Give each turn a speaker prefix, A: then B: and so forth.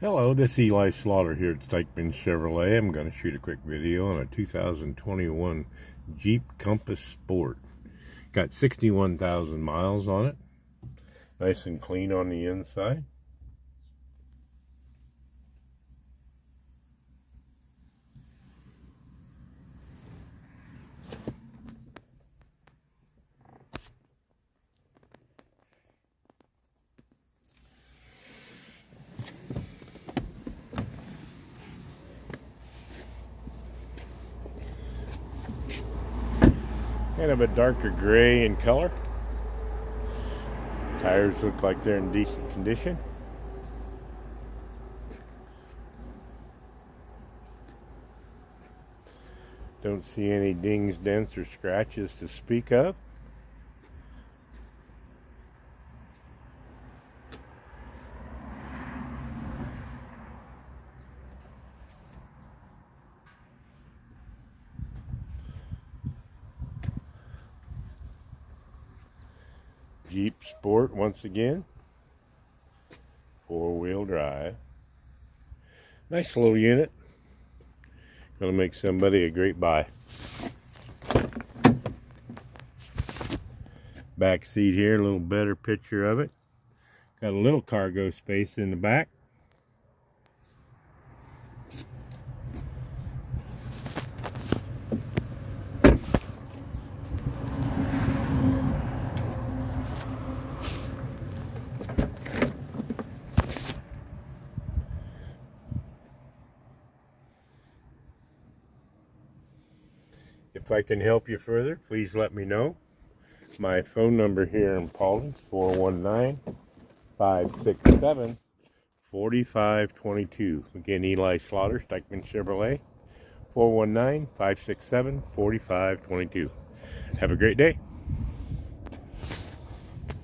A: Hello, this is Eli Slaughter here at Stykemain Chevrolet. I'm going to shoot a quick video on a 2021 Jeep Compass Sport. Got 61,000 miles on it. Nice and clean on the inside. Kind of a darker gray in color. Tires look like they're in decent condition. Don't see any dings, dents, or scratches to speak of. Jeep Sport once again. Four wheel drive. Nice little unit. Gonna make somebody a great buy. Back seat here, a little better picture of it. Got a little cargo space in the back. If I can help you further, please let me know. My phone number here in Paulding is 419-567-4522. Again, Eli Slaughter, Stykemain Chevrolet, 419-567-4522. Have a great day.